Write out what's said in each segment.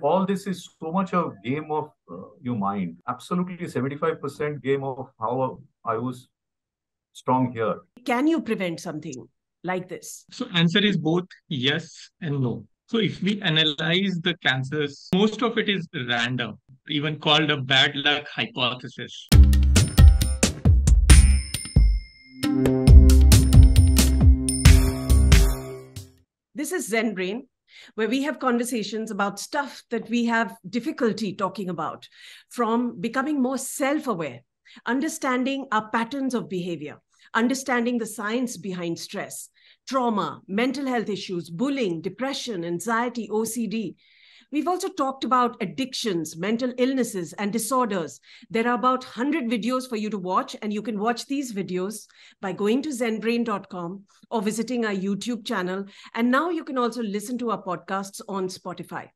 the, all this is so much a game of uh, your mind. Absolutely 75% game of how I was strong here. Can you prevent something like this? So answer is both yes and no. So if we analyze the cancers, most of it is random, even called a bad luck hypothesis. This is Zen Brain, where we have conversations about stuff that we have difficulty talking about, from becoming more self aware, understanding our patterns of behavior, understanding the science behind stress, trauma, mental health issues, bullying, depression, anxiety, OCD. We've also talked about addictions, mental illnesses, and disorders. There are about 100 videos for you to watch, and you can watch these videos by going to zenbrain.com or visiting our YouTube channel. And now you can also listen to our podcasts on Spotify.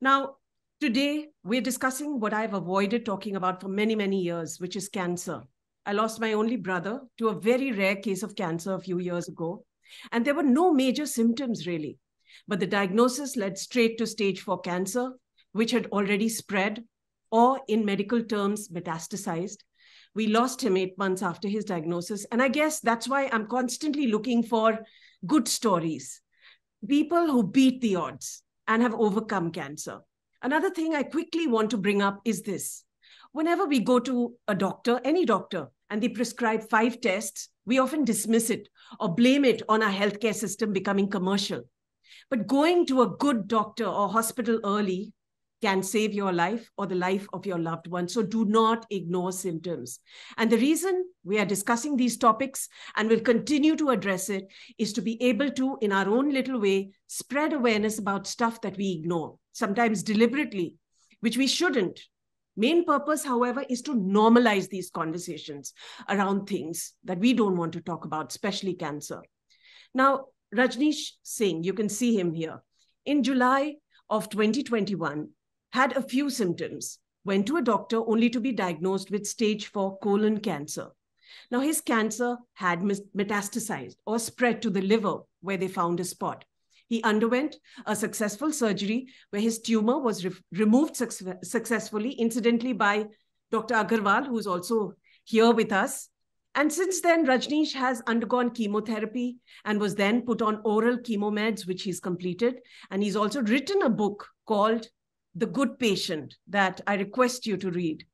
Now, today we're discussing what I've avoided talking about for many, many years, which is cancer. I lost my only brother to a very rare case of cancer a few years ago. And there were no major symptoms really. But the diagnosis led straight to stage 4 cancer, which had already spread, or in medical terms, metastasized. We lost him eight months after his diagnosis. And I guess that's why I'm constantly looking for good stories people who beat the odds and have overcome cancer. Another thing I quickly want to bring up is this. Whenever we go to a doctor, any doctor, and they prescribe five tests, we often dismiss it or blame it on our healthcare system becoming commercial. But going to a good doctor or hospital early can save your life or the life of your loved one. So do not ignore symptoms. And the reason we are discussing these topics and will continue to address it is to be able to, in our own little way, spread awareness about stuff that we ignore, sometimes deliberately, which we shouldn't. Main purpose, however, is to normalize these conversations around things that we don't want to talk about, especially cancer. Now, Rajneesh Singh, you can see him here, in July of 2021, had a few symptoms, went to a doctor only to be diagnosed with stage 4 colon cancer. Now, his cancer had metastasized or spread to the liver, where they found a spot. He underwent a successful surgery where his tumor was re removed su successfully, incidentally, by Dr. Agrawal, who's also here with us. And since then, Rajneesh has undergone chemotherapy and was then put on oral chemomeds, which he's completed. And he's also written a book called The Good Patient that I request you to read.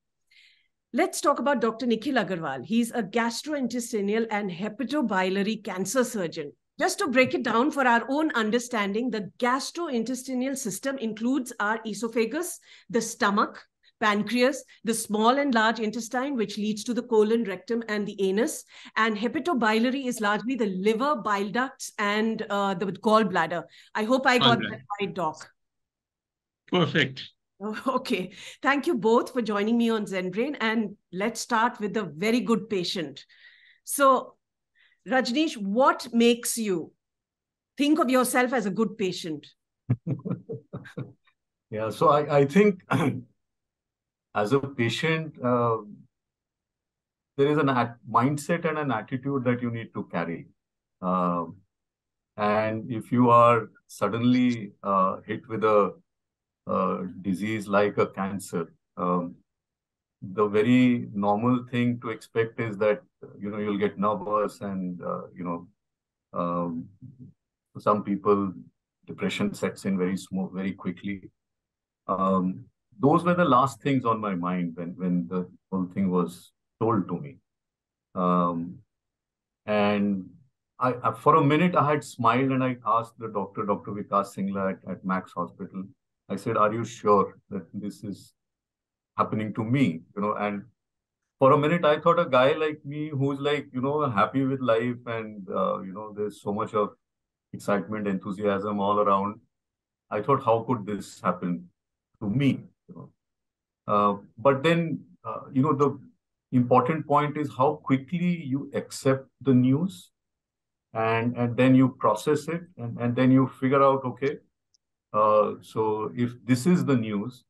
Let's talk about Dr. Nikhil Agrawal. He's a gastrointestinal and hepatobiliary cancer surgeon. Just to break it down for our own understanding, the gastrointestinal system includes our esophagus, the stomach, pancreas, the small and large intestine, which leads to the colon, rectum, and the anus. And hepatobiliary is largely the liver, bile ducts, and uh, the gallbladder. I hope I got that right, Doc. Perfect. Okay. Thank you both for joining me on ZenBrain. And let's start with a very good patient. So, Rajneesh, what makes you think of yourself as a good patient? yeah, so I, I think as a patient, uh, there is a mindset and an attitude that you need to carry. Uh, and if you are suddenly uh, hit with a, a, disease like a cancer, um, the very normal thing to expect is that you know you'll get nervous and uh, you know um, some people depression sets in very small very quickly um, those were the last things on my mind when when the whole thing was told to me. Um, and I, I, for a minute i had smiled and i asked the doctor dr vikas singla at, at max hospital. I said are you sure that this is happening to me? You know and for a minute i thought a guy like me who's like you know happy with life and uh, you know there's so much of excitement enthusiasm all around i thought how could this happen to me you know uh, but then uh, you know the important point is how quickly you accept the news and and then you process it and, and then you figure out okay uh, so if this is the news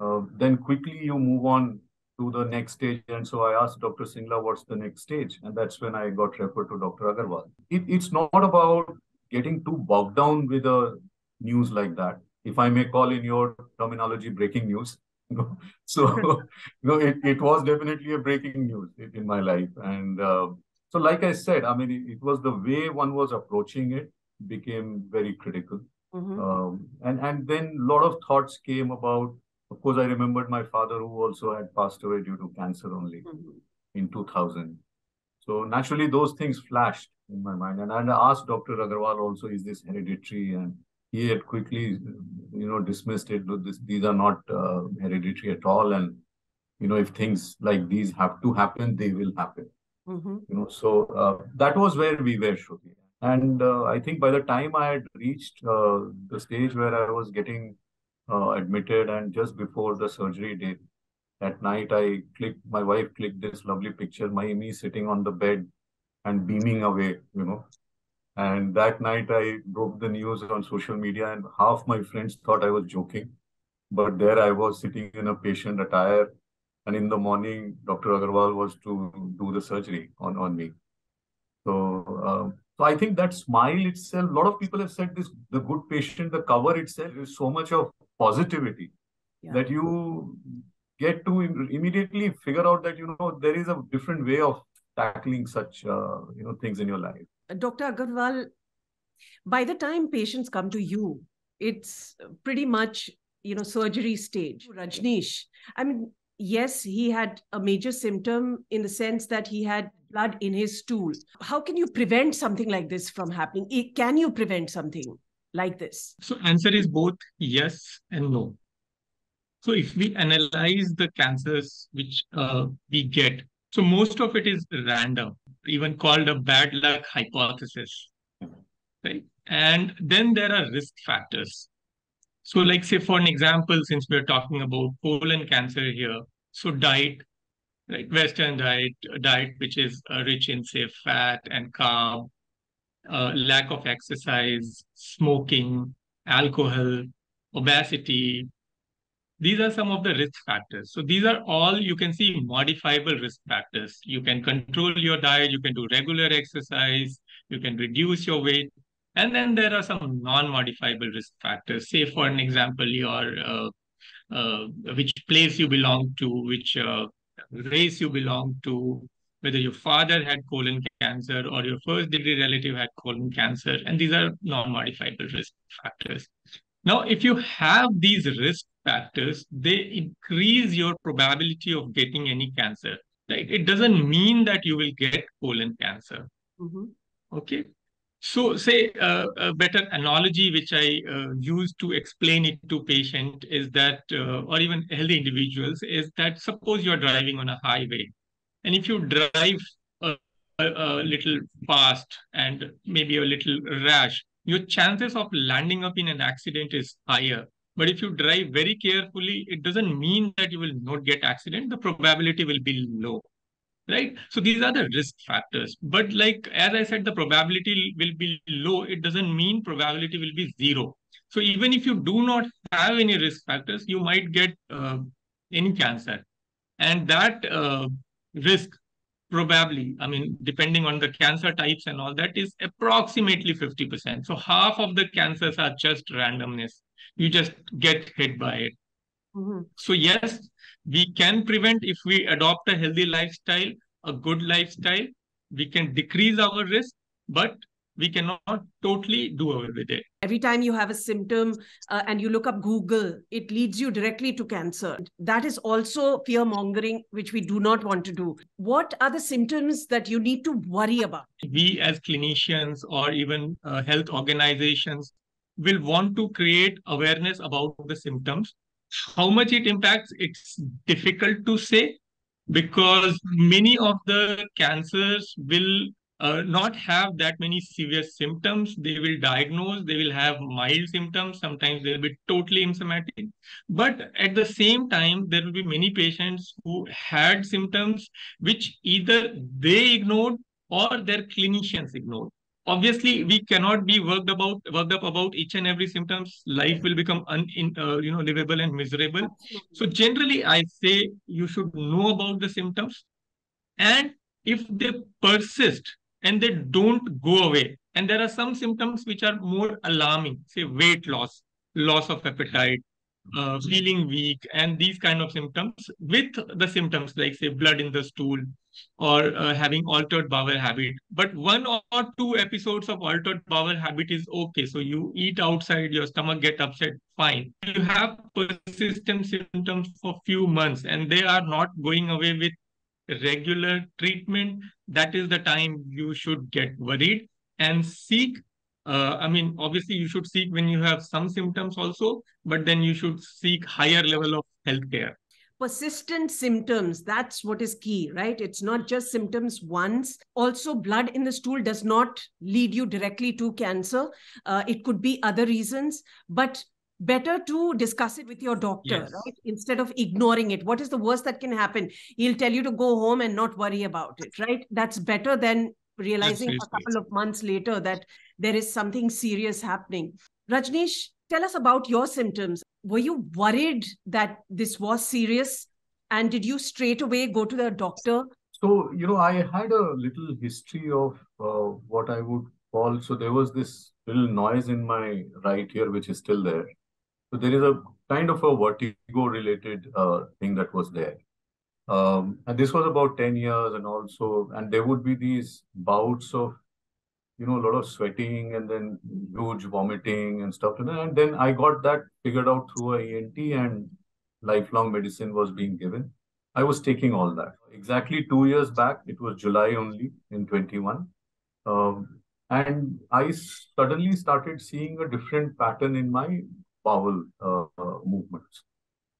uh, then quickly you move on to the next stage. And so I asked Dr. Singla, what's the next stage? And that's when I got referred to Dr. Agrawal. It, it's not about getting too bogged down with a news like that. If I may call in your terminology, breaking news. so, you know, it, it was definitely a breaking news in my life. And uh, so, like I said, I mean, it, it, was the way one was approaching it became very critical. Mm-hmm. Um, and, and then a lot of thoughts came about, of course, I remembered my father who also had passed away due to cancer only mm-hmm. in 2000. So naturally, those things flashed in my mind. And I asked Dr. Agrawal also, is this hereditary? And he had quickly, you know, dismissed it. This, these are not uh, hereditary at all. And, you know, if things like these have to happen, they will happen. Mm-hmm. You know, so uh, that was where we were, Shruti. And uh, I think by the time I had reached uh, the stage where I was getting uh, admitted and just before the surgery day, at night I clicked, my wife clicked this lovely picture, my me sitting on the bed and beaming away, you know. And that night I broke the news on social media and half my friends thought I was joking. But there I was sitting in a patient attire. And in the morning, Dr. Agrawal was to do the surgery on, on me. So, um, so I think that smile itself, a lot of people have said this, the good patient, the cover itself is so much of positivity yeah. that you get to immediately figure out that you know there is a different way of tackling such uh, you know things in your life? Dr agrawal by the time patients come to you it's pretty much you know surgery stage. Rajneesh i mean yes he had a major symptom in the sense that he had blood in his stool. How can you prevent something like this from happening? Can you prevent something like this? So answer is both yes and no. So if we analyze the cancers which uh, we get, so most of it is random, even called a bad luck hypothesis, right? And then there are risk factors. So like say for an example, since we're talking about colon cancer here, so diet, right? Western diet, diet which is uh, rich in say fat and carb, uh, lack of exercise, smoking, alcohol, obesity, these are some of the risk factors. So these are all you can see modifiable risk factors. You can control your diet, you can do regular exercise, you can reduce your weight. And then there are some non-modifiable risk factors. Say, for an example, your uh, uh, which place you belong to, which uh, race you belong to, whether your father had colon cancer or your first degree relative had colon cancer. And these are non-modifiable risk factors. Now, if you have these risk factors, they increase your probability of getting any cancer. Right? It doesn't mean that you will get colon cancer. Mm-hmm. Okay. So, say uh, a better analogy which I uh, use to explain it to patient is that, uh, or even healthy individuals, is that suppose you're driving on a highway, and if you drive a, a, a little fast and maybe a little rash, your chances of landing up in an accident is higher. But if you drive very carefully, it doesn't mean that you will not get accident. The probability will be low, right? So these are the risk factors. But like, as I said, the probability will be low. It doesn't mean probability will be zero. So even if you do not have any risk factors, you might get uh, any cancer. And that uh, risk probably, I mean, depending on the cancer types and all that, is approximately 50%. So half of the cancers are just randomness. You just get hit by it. Mm-hmm. So, yes, we can prevent if we adopt a healthy lifestyle, a good lifestyle. We can decrease our risk, but we cannot totally do away with it. Every time you have a symptom uh, and you look up Google, it leads you directly to cancer. That is also fear mongering, which we do not want to do. What are the symptoms that you need to worry about? We, as clinicians or even uh, health organizations, will want to create awareness about the symptoms. How much it impacts, it's difficult to say because many of the cancers will uh, not have that many severe symptoms. They will diagnose, they will have mild symptoms. Sometimes they'll be totally asymptomatic. But at the same time, there will be many patients who had symptoms which either they ignored or their clinicians ignored. Obviously, we cannot be worked about worked up about each and every symptoms. Life will become un, in, uh, you know livable and miserable. So generally, I say you should know about the symptoms, and if they persist, and they don't go away. And there are some symptoms which are more alarming, say weight loss. loss of appetite, uh, feeling weak, and these kind of symptoms with the symptoms like say blood in the stool or uh, having altered bowel habit. But one or two episodes of altered bowel habit is okay. So you eat outside, your stomach get upset, fine. You have persistent symptoms for few months and they are not going away with regular treatment. That is the time you should get worried and seek uh, I mean, obviously you should seek when you have some symptoms also, but then you should seek higher level of healthcare. Persistent symptoms, that's what is key, right? It's not just symptoms once. Also, blood in the stool does not lead you directly to cancer. Uh, it could be other reasons, but better to discuss it with your doctor, yes. right? Instead of ignoring it. What is the worst that can happen? He'll tell you to go home and not worry about it, right? That's better than realizing a couple of months later that there is something serious happening. Rajneesh, tell us about your symptoms. Were you worried that this was serious? And did you straight away go to the doctor? So, you know, I had a little history of uh, what I would call, so there was this little noise in my right ear, which is still there. So there is a kind of a vertigo related uh, thing that was there. Um, and this was about 10 years and also, and there would be these bouts of, you know, a lot of sweating and then huge vomiting and stuff. And then I got that figured out through a ENT and lifelong medicine was being given. I was taking all that. Exactly two years back, it was July only in 21. Um, and I suddenly started seeing a different pattern in my bowel uh, movements.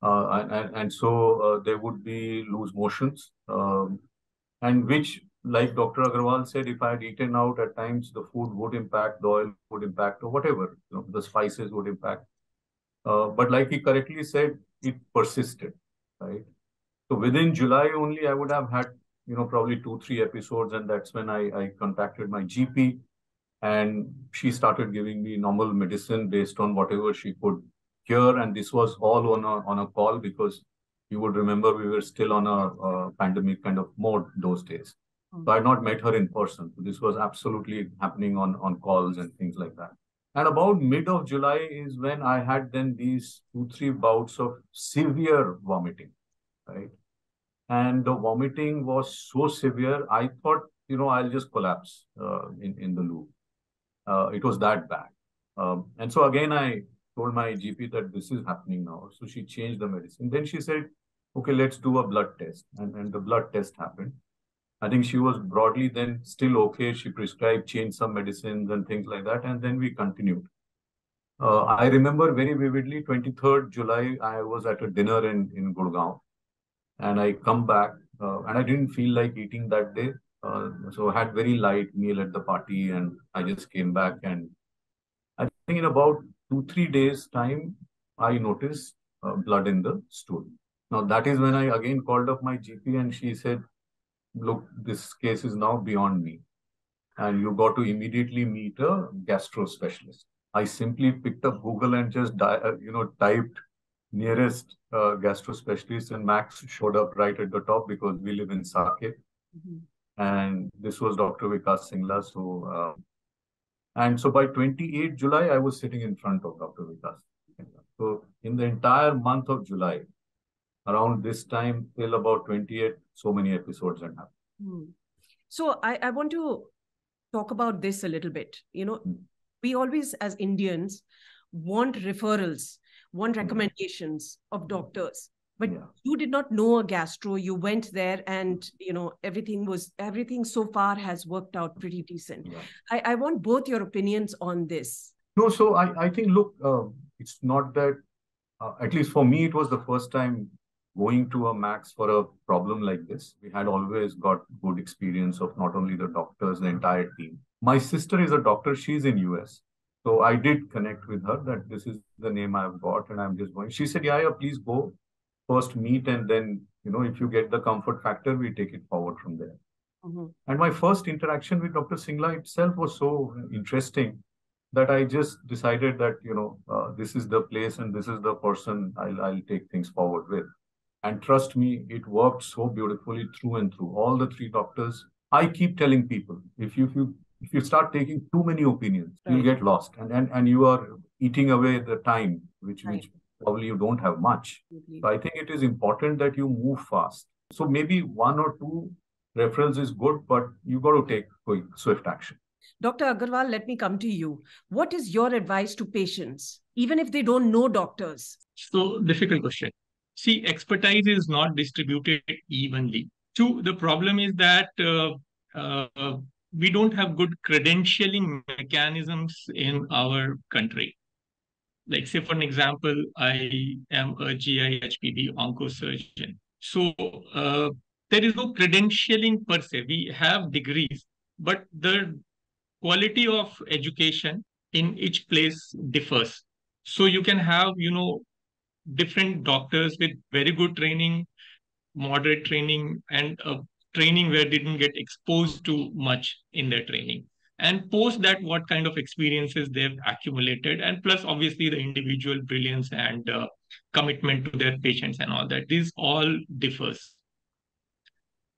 Uh, and, and so uh, there would be loose motions, um, and which, like Dr. Agrawal said, if I had eaten out at times, the food would impact, the oil would impact, or whatever, you know, the spices would impact. But like he correctly said, it persisted, right? So within July only, I would have had, you know, probably two, three episodes, and that's when I, I contacted my GP, and she started giving me normal medicine based on whatever she could here, and this was all on a on a call because you would remember we were still on a, a pandemic kind of mode those days. Mm-hmm. So I had not met her in person. So this was absolutely happening on on calls and things like that. And about mid of July is when I had then these two three bouts of severe vomiting, right? And the vomiting was so severe, I thought you know I'll just collapse uh, in in the loo. Uh, it was that bad. Um, and so again, I told my GP that this is happening now. So she changed the medicine. Then she said, okay, let's do a blood test. And, and the blood test happened. I think she was broadly then still okay. She prescribed, changed some medicines and things like that. And then we continued. Uh, I remember very vividly, 23rd July, I was at a dinner in, in Gurgaon. And I come back uh, and I didn't feel like eating that day. Uh, so I had very light meal at the party and I just came back and I think in about two, three days time, I noticed uh, blood in the stool. Now that is when I again called up my GP and she said, look, this case is now beyond me. And you got to immediately meet a gastro specialist. I simply picked up Google and just, uh, you know, typed nearest uh, gastro specialist and Max showed up right at the top because we live in Saket. Mm-hmm. And this was Dr. Vikas Singla. So uh, and so by 28 July, I was sitting in front of Dr. Vikas. So in the entire month of July, around this time till about 28, so many episodes had happened. Hmm. So I, I want to talk about this a little bit. You know, hmm. we always, as Indians, want referrals, want hmm. recommendations of doctors but yeah. you did not know a gastro. You went there and you know everything was everything so far has worked out pretty decent. Yeah. I, I want both your opinions on this. No so i, I think look uh, it's not that uh, at least for me it was the first time going to a max for a problem like this. We had always got good experience of not only the doctors the entire team. My sister is a doctor. She's in us so i did connect with her that this is the name i've got and i'm just going. She said yeah yeah please go first meet and then you know if you get the comfort factor we take it forward from there mm-hmm. and my first interaction with dr singla itself was so interesting that i just decided that you know uh, this is the place and this is the person I'll, I'll take things forward with and trust me it worked so beautifully through and through all the three doctors i keep telling people if you if you if you start taking too many opinions right. you'll get lost and, and and you are eating away the time, which Right. which probably you don't have much. So I think it is important that you move fast. So maybe one or two referrals is good, but you got to take quick, swift action. Dr. Agrawal, let me come to you. What is your advice to patients, even if they don't know doctors? So difficult question. See, expertise is not distributed evenly. Two, the problem is that uh, uh, we don't have good credentialing mechanisms in our country. Like, say, for an example, I am a GI HPB oncosurgeon. So uh, there is no credentialing per se. We have degrees, but the quality of education in each place differs. So you can have, you know, different doctors with very good training, moderate training, and a training where they didn't get exposed to much in their training. And post that, what kind of experiences they've accumulated, and plus, obviously, the individual brilliance and uh, commitment to their patients and all that. This all differs.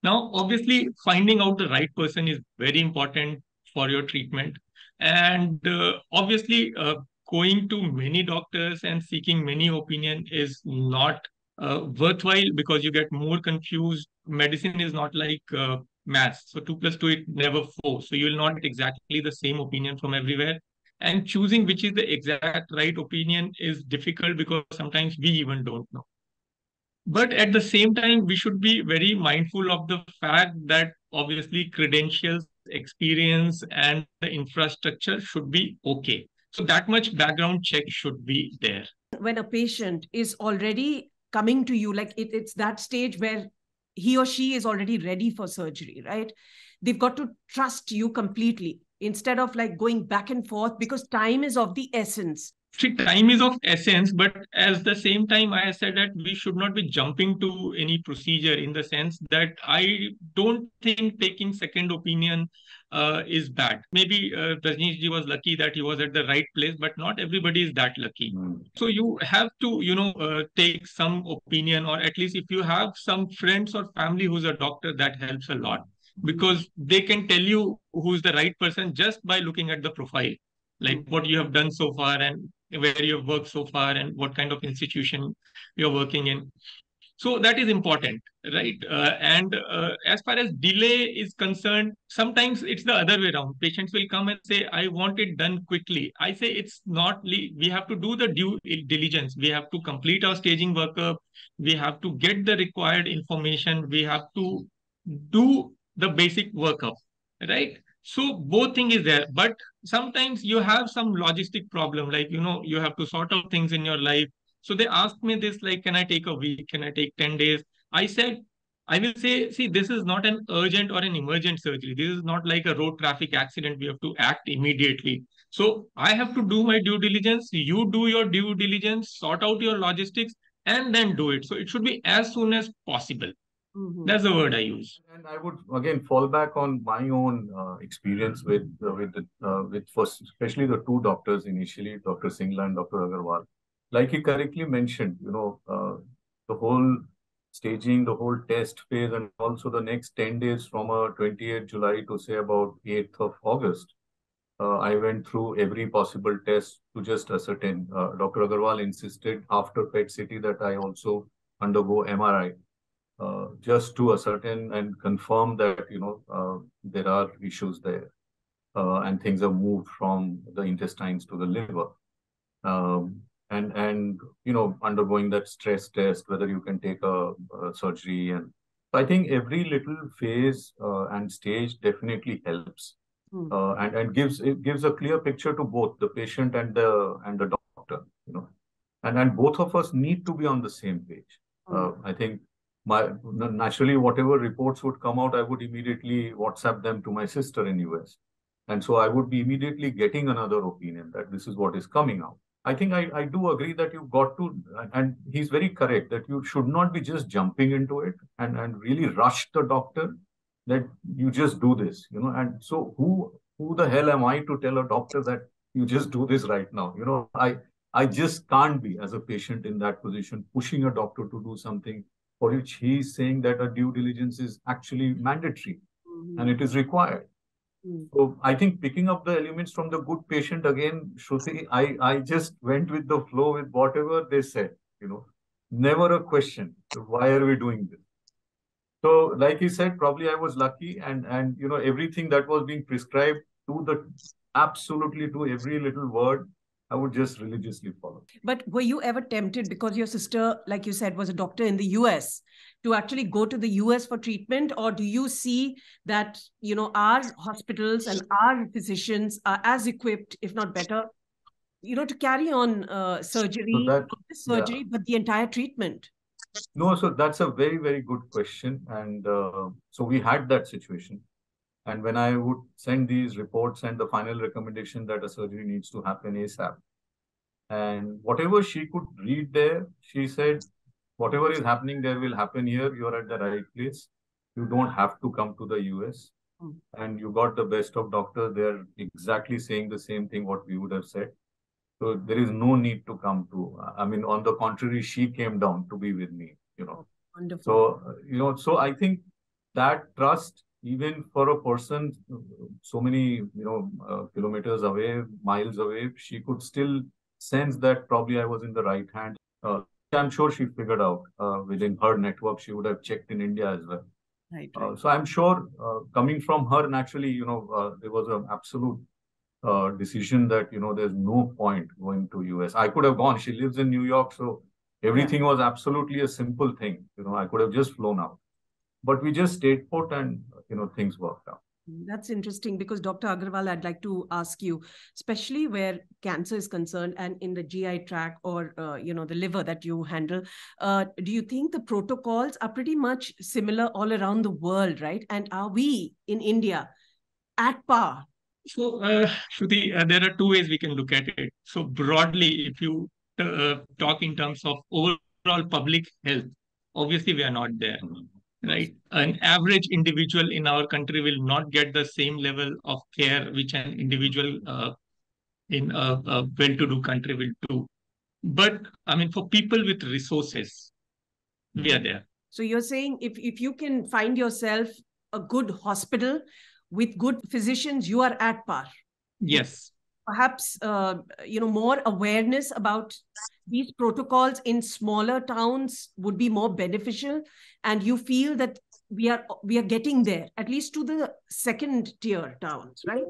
Now, obviously, finding out the right person is very important for your treatment. And uh, obviously, uh, going to many doctors and seeking many opinion is not uh, worthwhile because you get more confused. Medicine is not like uh, maths. So two plus two, it never four. So you will not get exactly the same opinion from everywhere. And choosing which is the exact right opinion is difficult because sometimes we even don't know. But at the same time, we should be very mindful of the fact that obviously credentials, experience, and the infrastructure should be okay. So that much background check should be there. When a patient is already coming to you, like it, it's that stage where he or she is already ready for surgery, right? They've got to trust you completely instead of like going back and forth because time is of the essence. See, time is of essence, but at the same time, I said that we should not be jumping to any procedure in the sense that I don't think taking second opinion uh, is bad. Maybe uh, Rajneesh ji was lucky that he was at the right place, but not everybody is that lucky. Mm. So you have to, you know, uh, take some opinion, or at least if you have some friends or family who's a doctor, that helps a lot because they can tell you who's the right person just by looking at the profile, like what you have done so far and where you have worked so far and what kind of institution you're working in. So that is important, right? Uh, and uh, as far as delay is concerned, sometimes it's the other way around. Patients will come and say, I want it done quickly. I say it's not, we have to do the due diligence. We have to complete our staging workup. We have to get the required information. We have to do the basic workup, right? So both thing is there, but sometimes you have some logistic problem, like, you know, you have to sort out things in your life. So they asked me this, like, can I take a week? Can I take 10 days? I said, I will say, see, this is not an urgent or an emergent surgery. This is not like a road traffic accident. We have to act immediately. So I have to do my due diligence. You do your due diligence, sort out your logistics, and then do it. So it should be as soon as possible. Mhm. That's the word I use. And I would again fall back on my own uh, experience with uh, with the, uh, with first, especially the two doctors initially, Dr. Singla and Dr. Agrawal. Like he correctly mentioned, you know, uh, the whole staging, the whole test phase, and also the next 10 days from uh, 28th July to say about 8th of August. Uh, I went through every possible test to just ascertain. Uh, Dr. Agrawal insisted after PET CT that I also undergo MRI uh, just to ascertain and confirm that you know uh, there are issues there uh, and things are moved from the intestines to the liver. Um, and and you know undergoing that stress test whether you can take a, a surgery and so i think every little phase uh, and stage definitely helps uh, and and gives it gives a clear picture to both the patient and the and the doctor you know. And and both of us need to be on the same page. Uh, i think my naturally whatever reports would come out i would immediately whatsapp them to my sister in us and so i would be immediately getting another opinion that this is what is coming out. I think i, I do agree that you've got to and he's very correct that you should not be just jumping into it and and really rush the doctor that you just do this you know. And so who who the hell am i to tell a doctor that you just do this right now? You know i i just can't be as a patient in that position pushing a doctor to do something for which he is saying that a due diligence is actually mandatory Mhm. and it is required. Mm. So I think picking up the elements from the good patient again, Shruti, I, I just went with the flow with whatever they said, you know, never a question. Why are we doing this? So like you said, probably I was lucky and, and, you know, everything that was being prescribed to the absolutely to every little word I would just religiously follow. But were you ever tempted because your sister, like you said, was a doctor in the US to actually go to the US for treatment? Or do you see that, you know, our hospitals and our physicians are as equipped, if not better, you know, to carry on uh, surgery, so that, surgery, yeah. but the entire treatment? No, so that's a very, very good question. And uh, so we had that situation. And when I would send these reports and the final recommendation that a surgery needs to happen ASAP, and whatever she could read there, she said, whatever is happening there will happen here. You're at the right place. You don't have to come to the US. Mm. And you got the best of doctors. They're exactly saying the same thing what we would have said. So there is no need to come to. I mean, on the contrary, she came down to be with me. You know. Wonderful. So you know, so I think that trust even for a person so many you know uh, kilometers away miles away she could still sense that probably i was in the right hand. Uh, i'm sure she figured out uh, within her network she would have checked in india as well. Right, uh, right. so i'm sure uh, coming from her naturally you know uh, there was an absolute decision that you know there's no point going to us i could have gone. She lives in new york so everything yeah. was absolutely a simple thing. You know i could have just flown out but we just stayed put and you know things worked out that's interesting because Dr. Agrawal, I'd like to ask you, especially where cancer is concerned and in the GI tract or, uh, you know, the liver that you handle, uh, do you think the protocols are pretty much similar all around the world, right? And are we in India at par? So, uh, Shruti, uh, there are two ways we can look at it. So broadly, if you uh, talk in terms of overall public health, obviously we are not there. Mm -hmm right? An average individual in our country will not get the same level of care which an individual uh, in a, a well-to-do country will do. But I mean, for people with resources, we are there. So you're saying if, if you can find yourself a good hospital with good physicians, you are at par. Yes. Perhaps uh, you know more awareness about these protocols in smaller towns would be more beneficial. And you feel that we are we are getting there at least to the second tier towns right?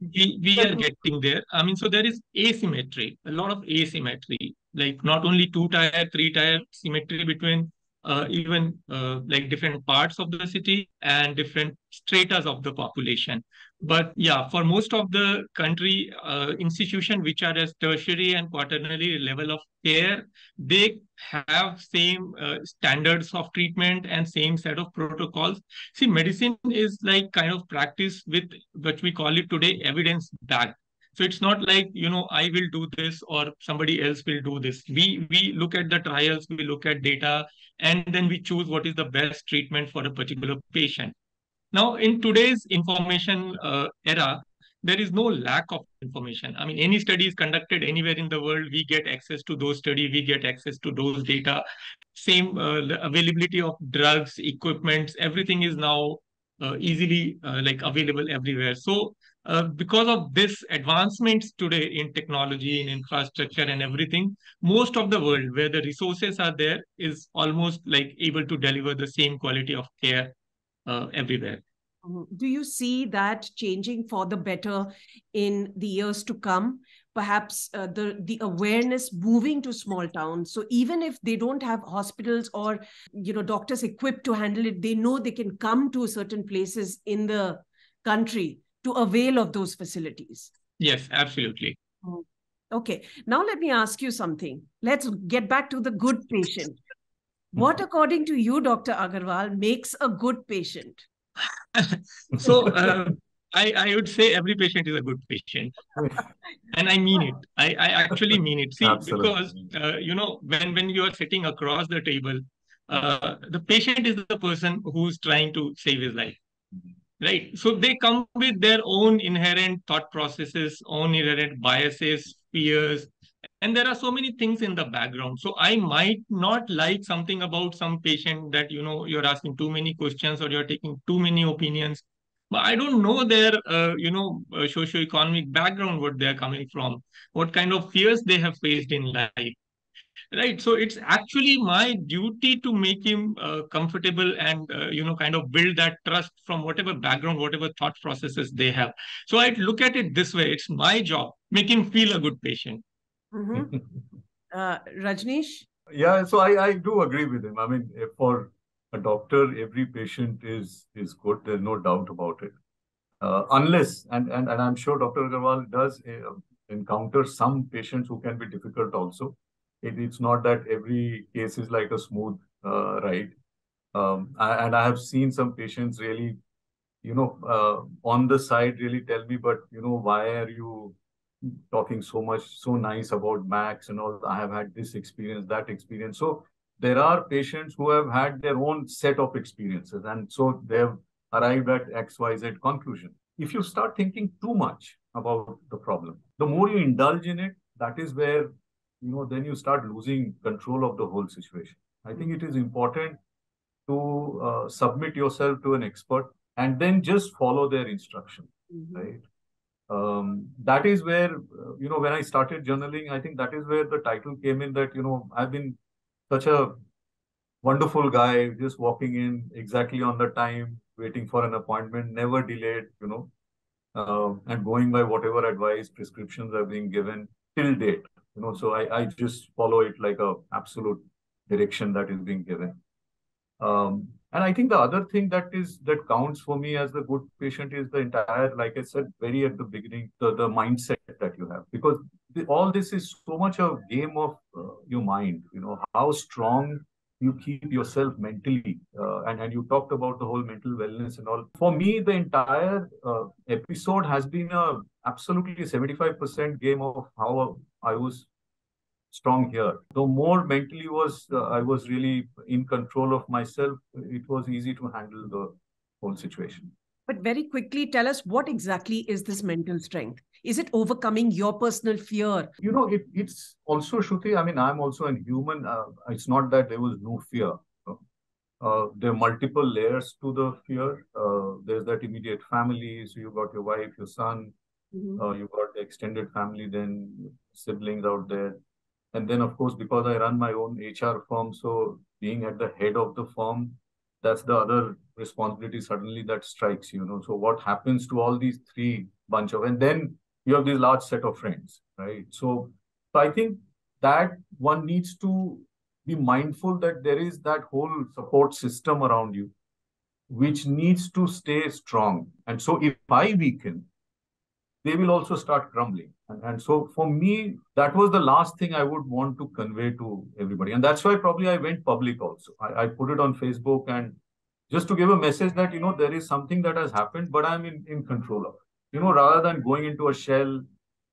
We, we are getting there. I mean so there is asymmetry a lot of asymmetry like not only two tier three tier symmetry between uh, even uh, like different parts of the city and different stratas of the population. But yeah, for most of the country uh, institution which are as tertiary and quaternary level of care, they have same uh, standards of treatment and same set of protocols. See, medicine is like kind of practice with what we call it today evidence backed. So it's not like, you know, I will do this or somebody else will do this. We we look at the trials, we look at data, and then we choose what is the best treatment for a particular patient. Now, in today's information uh, era, there is no lack of information. I mean, any study is conducted anywhere in the world, we get access to those studies, we get access to those data. Same uh, availability of drugs, equipments, everything is now uh, easily uh, like available everywhere. So uh, because of this advancements today in technology in infrastructure and everything most of the world where the resources are there is almost like able to deliver the same quality of care uh, everywhere mm-hmm. do you see that changing for the better in the years to come perhaps uh, the the awareness moving to small towns so even if they don't have hospitals or you know doctors equipped to handle it they know they can come to certain places in the country to avail of those facilities. Yes, absolutely. Mm. Okay. Now let me ask you something. Let's get back to the good patient. What, mm-hmm. according to you, Dr. Agrawal, makes a good patient? so, uh, I, I would say every patient is a good patient. and I mean it. I, I actually mean it. See, Absolutely. because, uh, you know, when, when you are sitting across the table, uh, the patient is the person who's trying to save his life. Mm-hmm right? So they come with their own inherent thought processes, own inherent biases, fears, and there are so many things in the background. So I might not like something about some patient that, you know, you're asking too many questions or you're taking too many opinions. but I don't know their, uh, you know, uh, socio-economic background, what they're coming from, what kind of fears they have faced in life. Right. So it's actually my duty to make him uh, comfortable and, uh, you know, kind of build that trust from whatever background, whatever thought processes they have. So I look at it this way. It's my job, make him feel a good patient. Mm-hmm. uh, Rajneesh? Yeah, so I, I do agree with him. I mean, for a doctor, every patient is is good. There's no doubt about it. Uh, unless, and, and, and I'm sure Dr. Agrawal does uh, encounter some patients who can be difficult also. It, it's not that every case is like a smooth uh, ride. Um, I, and I have seen some patients really, you know, uh, on the side really tell me, but, you know, why are you talking so much, so nice about Max and all? I have had this experience, that experience. So there are patients who have had their own set of experiences. And so they've arrived at XYZ conclusion. If you start thinking too much about the problem, the more you indulge in it, that is where, you know, then you start losing control of the whole situation. I think it is important to uh, submit yourself to an expert and then just follow their instruction, mm-hmm. right? Um, that is where, uh, you know, when I started journaling, I think that is where the title came in that, you know, I've been such a wonderful guy, just walking in exactly on the time, waiting for an appointment, never delayed, you know, uh, and going by whatever advice, prescriptions are being given till date. You know, so I, I just follow it like a absolute direction that is being given. Um, and I think the other thing that is that counts for me as the good patient is the entire, like I said, very at the beginning, the, the mindset that you have. Because the, all this is so much a game of uh, your mind, you know, how strong you keep yourself mentally. Uh, and, and you talked about the whole mental wellness and all. For me, the entire uh, episode has been a absolutely 75% game of how I was strong here. Though more mentally was uh, I was really in control of myself, it was easy to handle the whole situation. But very quickly, tell us what exactly is this mental strength? Is it overcoming your personal fear? You know, it, it's also Shruti. I mean, I'm also a human. Uh, it's not that there was no fear. Uh, there are multiple layers to the fear. Uh, there's that immediate family. So you've got your wife, your son, mm-hmm. Uh, you got the extended family, then siblings out there and then, of course, because I run my own HR firm, so being at the head of the firm, that's the other responsibility suddenly that strikes you know. So what happens to all these three bunch of, and then you have this large set of friends, right? So, so I think that one needs to be mindful that there is that whole support system around you, which needs to stay strong. And so if I weaken, they will also start crumbling. And, so for me, that was the last thing I would want to convey to everybody. And that's why probably I went public also. I, I put it on Facebook and just to give a message that, you know, there is something that has happened, but I'm in, in control of it. You know, rather than going into a shell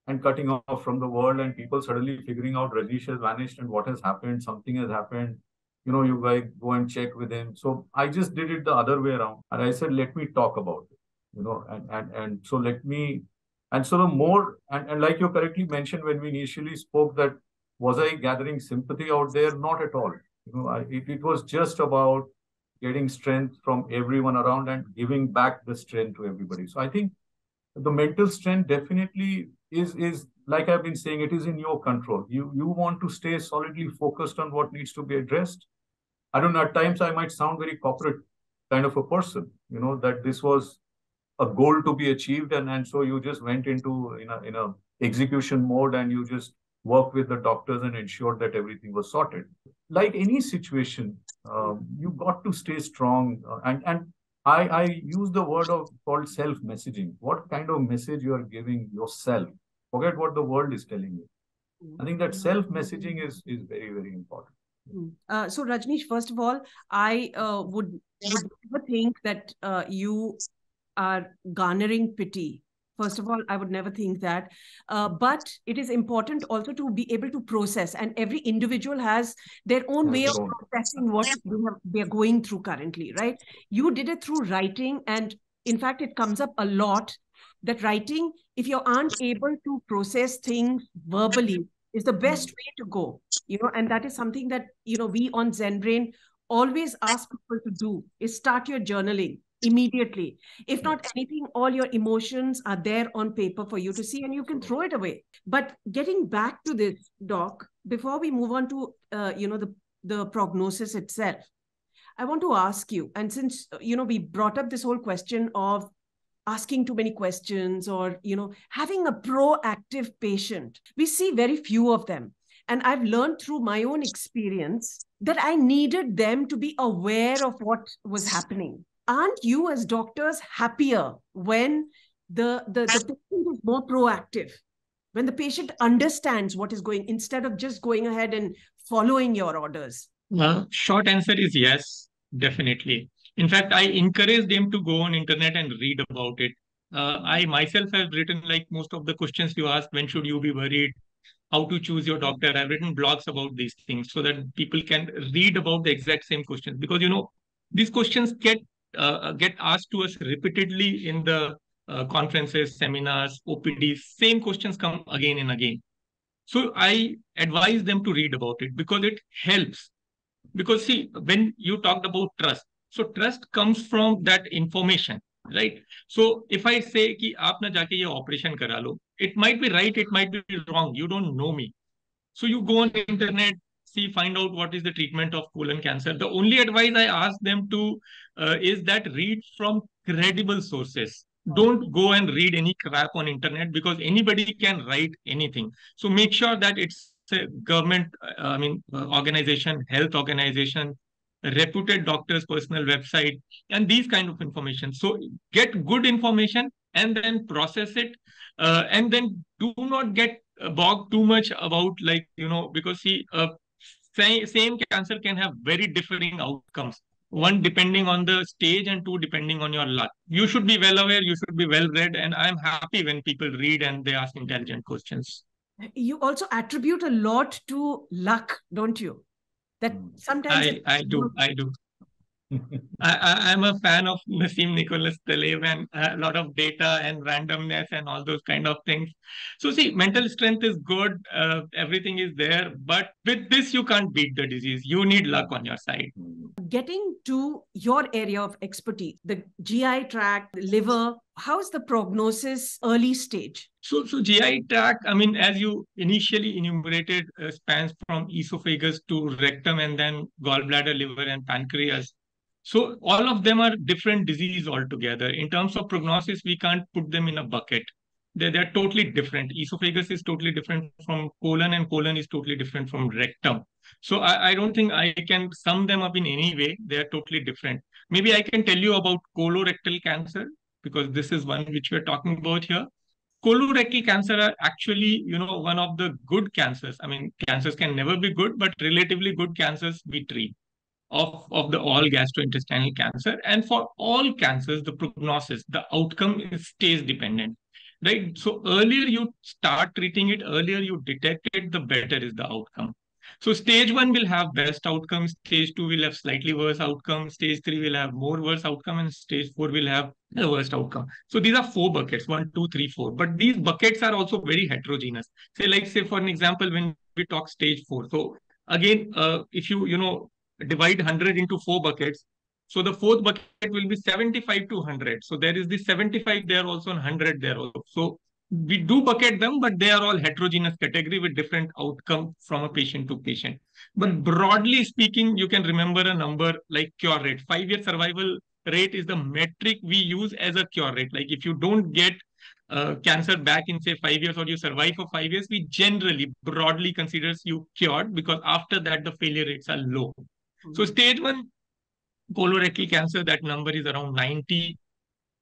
and cutting off from the world and people suddenly figuring out Rajneesh has vanished and what has happened, something has happened. You know, you guys go and check with him. So I just did it the other way around. And I said, let me talk about it. You know, and and and so let me and so the more, and, and like you correctly mentioned when we initially spoke that was I gathering sympathy out there? Not at all. You know, I, it, it was just about getting strength from everyone around and giving back the strength to everybody. So I think the mental strength definitely is is like I've been saying, it is in your control. You you want to stay solidly focused on what needs to be addressed. I don't know, at times I might sound very corporate kind of a person, you know, that this was a goal to be achieved and, and so you just went into in a, in a execution mode and you just worked with the doctors and ensured that everything was sorted. Like any situation um, you got to stay strong uh, and and I, I use the word of called self messaging what kind of message you are giving yourself? Forget what the world is telling you. I think that self messaging is is very very important. Hmm. uh, so Rajneesh, first of all, I uh, would would never think that uh, you are garnering pity. First of all, I would never think that. Uh, but it is important also to be able to process, and every individual has their own way of processing what they, have, they are going through currently, right? You did it through writing, and in fact, it comes up a lot that writing, if you aren't able to process things verbally, is the best way to go you know and that is something that you know we on zen brain always ask people to do is start your journaling immediately. If not anything, all your emotions are there on paper for you to see and you can throw it away. But getting back to this, Doc, before we move on to, uh, you know, the, the prognosis itself, I want to ask you, and since, you know, we brought up this whole question of asking too many questions or, you know, having a proactive patient, we see very few of them. And I've learned through my own experience that I needed them to be aware of what was happening. Aren't you, as doctors, happier when the, the, the patient is more proactive? When the patient understands what is going instead of just going ahead and following your orders? Well, short answer is yes, definitely. In fact, I encourage them to go on internet and read about it. Uh, I myself have written like most of the questions you asked, when should you be worried? how to choose your doctor. I've written blogs about these things so that people can read about the exact same questions because you know these questions get uh, get asked to us repeatedly in the uh, conferences, seminars, OPDs. Same questions come again and again. So I advise them to read about it because it helps. Because see, when you talked about trust, so trust comes from that information right so if i say ki aap na jaake ye operation kara lo it might be right it might be wrong you don't know me so you go on the internet see find out what is the treatment of colon cancer. The only advice i ask them to uh, is that read from credible sources. Don't go and read any crap on internet because anybody can write anything. So make sure that it's a government uh, i mean uh, organization health organization reputed doctor's personal website and these kind of information. So get good information and then process it uh, and then do not get bogged too much about like you know because see uh, same, same cancer can have very differing outcomes. One depending on the stage and two depending on your luck. You should be well aware you should be well read and i'm happy when people read and they ask intelligent questions. You also attribute a lot to luck don't you? That hmm. sometimes I, I do I do I, am a fan of Nassim Nicholas Taleb and a lot of data and randomness and all those kind of things. So see, mental strength is good, uh, everything is there, but with this you can't beat the disease. You need luck on your side. Getting to your area of expertise, the GI tract, the liver, how's the prognosis early stage? So, so GI tract, I mean, as you initially enumerated, uh, spans from esophagus to rectum and then gallbladder, liver, and pancreas. So all of them are different disease altogether. In terms of prognosis, we can't put them in a bucket. They're, they're totally different. Esophagus is totally different from colon and colon is totally different from rectum. So I, I don't think I can sum them up in any way. They're totally different. Maybe I can tell you about colorectal cancer because this is one which we're talking about here. Colorectal cancer are actually, you know, one of the good cancers. I mean, cancers can never be good, but relatively good cancers we treat of, of the all gastrointestinal cancer. And for all cancers, the prognosis, the outcome is stays dependent. Right. So earlier you start treating it, earlier you detect it, the better is the outcome. So stage one will have best outcomes, stage two will have slightly worse outcome, stage three will have more worse outcome, and stage four will have the worst outcome. So these are four buckets, one, two, three, four. But these buckets are also very heterogeneous. Say, like, say, for an example, when we talk stage four. So again, uh, if you, you know, divide 100 into four buckets, so the fourth bucket will be 75 to 100. So there is the 75 there also and 100 there also. So we do bucket them, but they are all heterogeneous category with different outcome from a patient to patient. But broadly speaking, you can remember a number like cure rate. Five-year survival rate is the metric we use as a cure rate. Like if you don't get uh, cancer back in say five years or you survive for five years, we generally broadly considers you cured because after that the failure rates are low. Mm-hmm. So stage one colorectal cancer, that number is around 90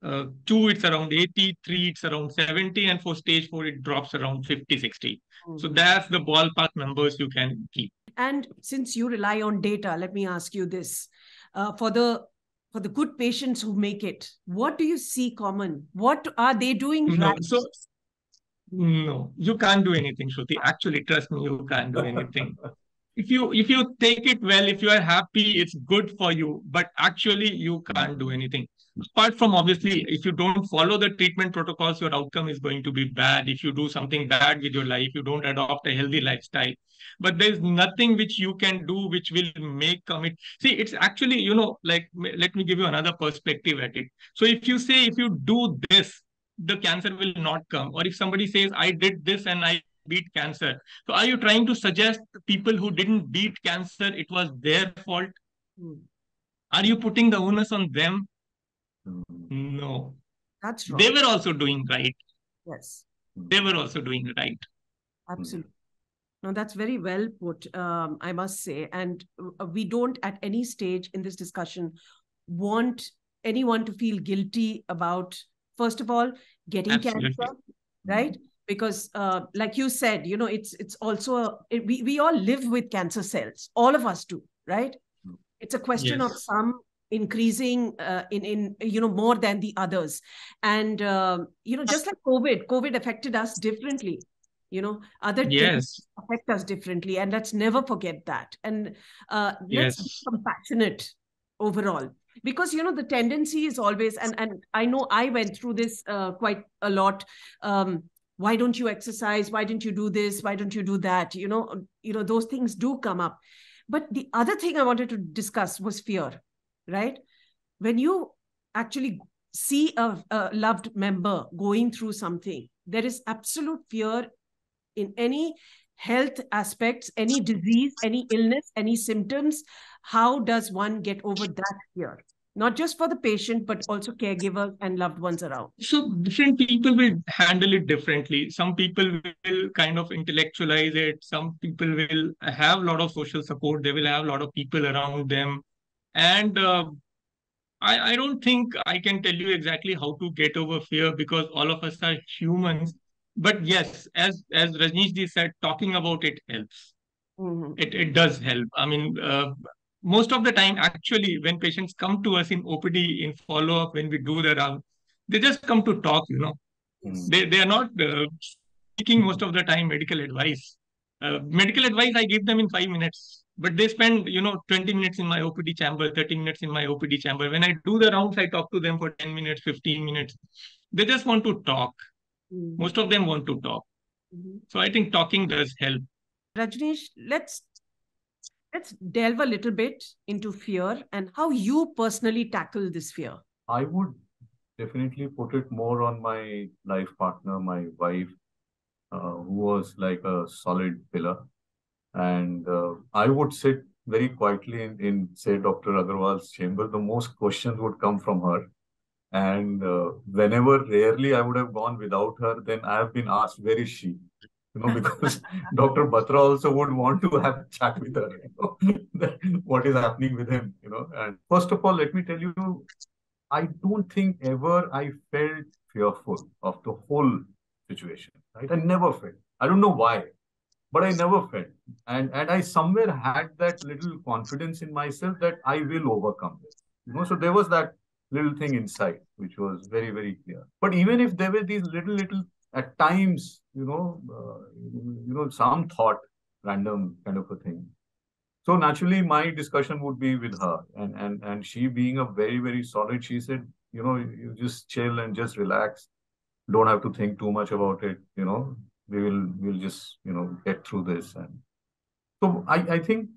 uh, two, it's around 80, three, it's around 70, and for stage four, it drops around 50, 60. Mm-hmm. So that's the ballpark numbers you can keep. And since you rely on data, let me ask you this. Uh, for the for the good patients who make it, what do you see common? What are they doing no, right? So, no, you can't do anything, Shruti. Actually, trust me, you can't do anything. if you if you take it well, if you are happy, it's good for you. But actually, you can't do anything apart from obviously, if you don't follow the treatment protocols, your outcome is going to be bad. If you do something bad with your life, you don't adopt a healthy lifestyle. But there's nothing which you can do which will make commit. See, it's actually, you know, like, let me give you another perspective at it. So if you say, if you do this, the cancer will not come. Or if somebody says, I did this and I beat cancer. So are you trying to suggest people who didn't beat cancer, it was their fault? Mm. Are you putting the onus on them? No. That's wrong. They were also doing right. Yes. They were also doing right. Absolutely. No, that's very well put, um, I must say. And uh, we don't at any stage in this discussion want anyone to feel guilty about, first of all, getting Absolutely. cancer, right? Because, uh, like you said, you know, it's it's also a, it, we we all live with cancer cells. All of us do, right? It's a question yes. of some increasing uh, in in you know more than the others and uh, you know just like covid covid affected us differently you know other yes affect us differently and let's never forget that and uh, let's yes. be compassionate overall because you know the tendency is always and and i know i went through this uh, quite a lot um, why don't you exercise why don't you do this why don't you do that you know you know those things do come up but the other thing I wanted to discuss was fear, right? When you actually see a, a loved member going through something, there is absolute fear in any health aspects, any disease, any illness, any symptoms. How does one get over that fear? Not just for the patient, but also caregivers and loved ones around? So different people will handle it differently. Some people will kind of intellectualize it. Some people will have a lot of social support. They will have a lot of people around them. And uh, I, I don't think I can tell you exactly how to get over fear because all of us are humans. But yes, as as Rajneesh said, talking about it helps. Mm-hmm. It, it does help. I mean, uh, most of the time, actually, when patients come to us in OPD, in follow up, when we do the round, they just come to talk, you know. Mm. They, they are not uh, seeking most of the time medical advice. Uh, medical advice I give them in five minutes, but they spend, you know, 20 minutes in my OPD chamber, 30 minutes in my OPD chamber. When I do the rounds, I talk to them for 10 minutes, 15 minutes. They just want to talk. Mm. Most of them want to talk. Mm-hmm. So I think talking does help. Rajneesh, let's Let's delve a little bit into fear and how you personally tackle this fear. I would definitely put it more on my life partner, my wife, uh, who was like a solid pillar. And uh, I would sit very quietly in, in, say, Dr. Agrawal's chamber. The most questions would come from her. And uh, whenever rarely I would have gone without her, then I have been asked, where is she? You know, because Dr. Batra also would want to have a chat with her, you know, what is happening with him, you know. And first of all, let me tell you, I don't think ever I felt fearful of the whole situation, right? I never felt. I don't know why, but I never felt. And and I somewhere had that little confidence in myself that I will overcome this. You know, so there was that little thing inside which was very, very clear. But even if there were these little, little at times, you know, uh, you know, some thought, random kind of a thing. So naturally, my discussion would be with her, and and and she being a very very solid, she said, you know, you just chill and just relax. Don't have to think too much about it. You know, we will we'll just you know get through this. And so I I think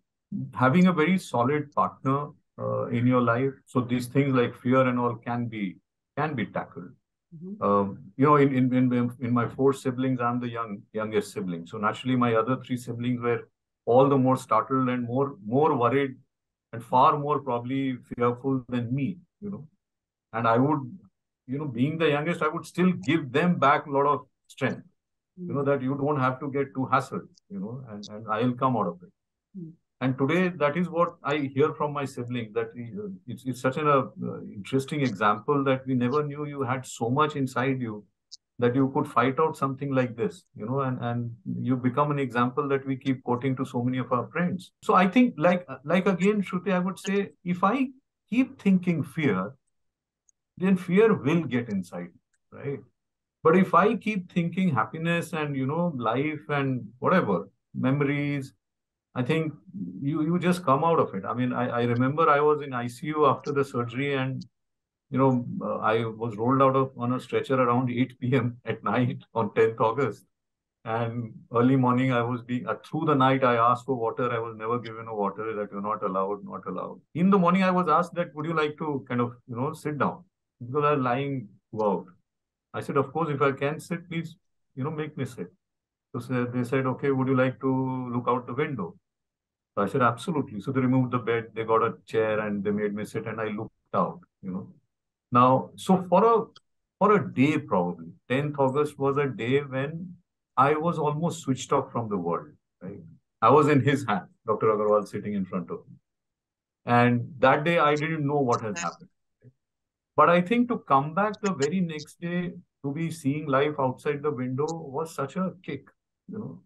having a very solid partner uh, in your life, so these things like fear and all can be can be tackled. Mm-hmm. Um, you know, in, in in in my four siblings, I'm the young youngest sibling. So naturally, my other three siblings were all the more startled and more more worried, and far more probably fearful than me. You know, and I would, you know, being the youngest, I would still give them back a lot of strength. Mm-hmm. You know that you don't have to get too hassled. You know, and and I'll come out of it. Mm-hmm. And today, that is what I hear from my sibling That it's, it's such an uh, interesting example that we never knew you had so much inside you that you could fight out something like this, you know, and, and you become an example that we keep quoting to so many of our friends. So I think, like, like again, Shruti, I would say, if I keep thinking fear, then fear will get inside, right? But if I keep thinking happiness and, you know, life and whatever, memories, I think you you just come out of it. I mean, I, I remember I was in ICU after the surgery and you know, uh, I was rolled out of on a stretcher around 8 p.m. at night on 10th August. And early morning, I was being, uh, through the night, I asked for water. I was never given a water that you're not allowed, not allowed. In the morning, I was asked that, would you like to kind of, you know, sit down? Because I'm lying throughout. I said, of course, if I can sit, please, you know, make me sit. So they said, okay, would you like to look out the window? So I said, absolutely. So they removed the bed, they got a chair and they made me sit and I looked out, you know. Now, so for a for a day probably, 10th August was a day when I was almost switched off from the world, right? I was in his hand, Dr. Agrawal sitting in front of me. And that day I didn't know what had happened. But I think to come back the very next day to be seeing life outside the window was such a kick, you know.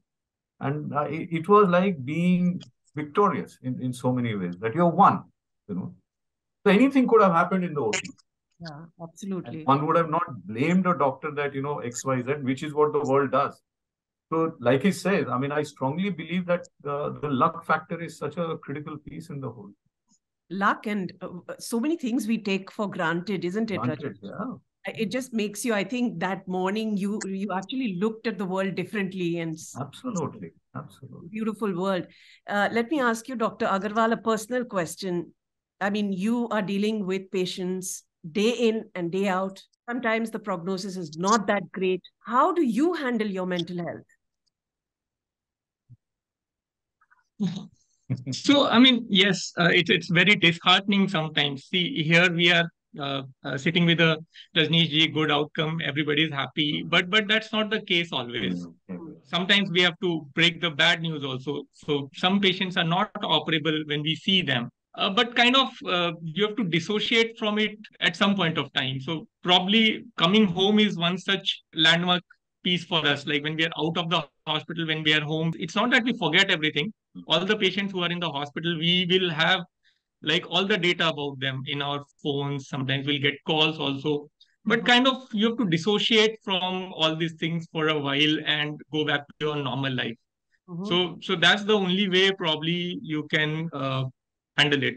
And uh, it, it was like being victorious in, in so many ways that you're won, you know. So anything could have happened in the OT. Yeah, absolutely. And one would have not blamed a doctor that, you know, XYZ, which is what the world does. So, like he says, I mean, I strongly believe that uh, the luck factor is such a critical piece in the whole. Luck and uh, so many things we take for granted, isn't it? Granted, yeah. It just makes you. I think that morning you you actually looked at the world differently and absolutely, absolutely beautiful world. Uh, let me ask you, Dr. Agrawal, a personal question. I mean, you are dealing with patients day in and day out. Sometimes the prognosis is not that great. How do you handle your mental health? so i mean yes uh, it, it's very disheartening sometimes see here we are uh, uh, sitting with a Rajneesh ji, good outcome, everybody is happy. But but that's not the case always. Sometimes we have to break the bad news also. So some patients are not operable when we see them. Uh, but kind of uh, you have to dissociate from it at some point of time. So probably coming home is one such landmark piece for us. Like when we are out of the hospital, when we are home, it's not that we forget everything. All the patients who are in the hospital, we will have like all the data about them in our phones. Sometimes we'll get calls also. But kind of you have to dissociate from all these things for a while and go back to your normal life. Mm-hmm. So so that's the only way probably you can uh, handle it.